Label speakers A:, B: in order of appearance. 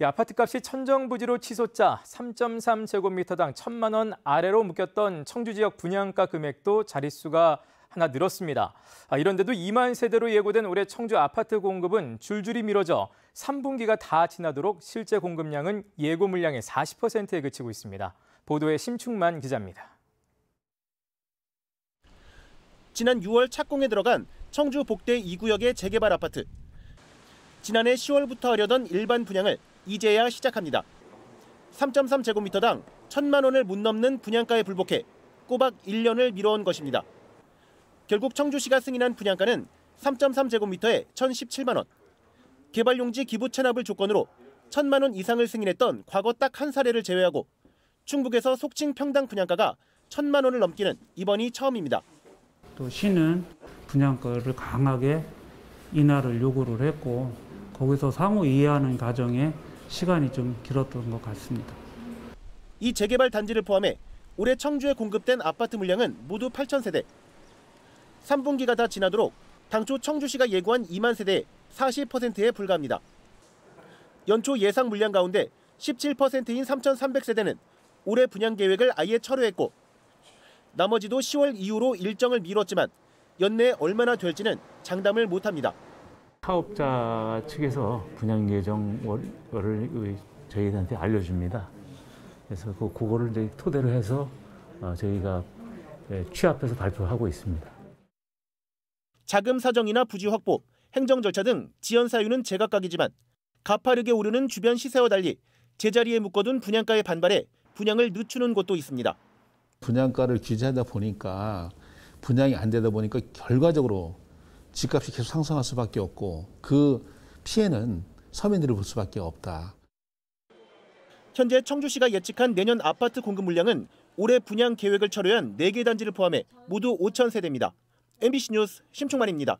A: 이 아파트값이 천정부지로 치솟자 3.3제곱미터당 1천만 원 아래로 묶였던 청주 지역 분양가 금액도 자릿수가 하나 늘었습니다. 아, 이런데도 2만 세대로 예고된 올해 청주 아파트 공급은 줄줄이 미뤄져 3분기가 다 지나도록 실제 공급량은 예고 물량의 40%에 그치고 있습니다. 보도에 심충만 기자입니다.
B: 지난 6월 착공에 들어간 청주 복대 2구역의 재개발 아파트. 지난해 10월부터 하려던 일반 분양을 이제야 시작합니다. 3.3제곱미터당 1천만 원을 못 넘는 분양가에 불복해 꼬박 1년을 미뤄온 것입니다. 결국 청주시가 승인한 분양가는 3.3제곱미터에 1,017만 원. 개발용지 기부 체납을 조건으로 1천만 원 이상을 승인했던 과거 딱 한 사례를 제외하고 충북에서 속칭 평당 분양가가 1천만 원을 넘기는 이번이 처음입니다.
C: 또 시는 분양가를 강하게 인하를 요구를 했고 거기서 상호 이해하는 과정에 시간이 좀 길었던 것 같습니다.
B: 이 재개발 단지를 포함해 올해 청주에 공급된 아파트 물량은 모두 8천 세대. 3분기가 다 지나도록 당초 청주시가 예고한 2만 세대의 40%에 불과합니다. 연초 예상 물량 가운데 17%인 3,300세대는 올해 분양 계획을 아예 철회했고 나머지도 10월 이후로 일정을 미뤘지만 연내 얼마나 될지는 장담을 못합니다.
D: 사업자 측에서 분양 예정을 저희한테 알려줍니다. 그래서 그 그거를 이제 토대로 해서 어, 저희가 예, 취합해서 발표하고 있습니다.
B: 자금 사정이나 부지 확보, 행정 절차 등 지연 사유는 제각각이지만 가파르게 오르는 주변 시세와 달리 제자리에 묶어둔 분양가의 반발에 분양을 늦추는 곳도 있습니다.
E: 분양가를 규제하다 보니까 분양이 안 되다 보니까 결과적으로 집값이 계속 상승할 수밖에 없고 그 피해는 서민들이 볼 수밖에 없다.
B: 현재 청주시가 예측한 내년 아파트 공급 물량은 올해 분양 계획을 철회한 4개 단지를 포함해 모두 5천 세대입니다. MBC 뉴스 심충만입니다.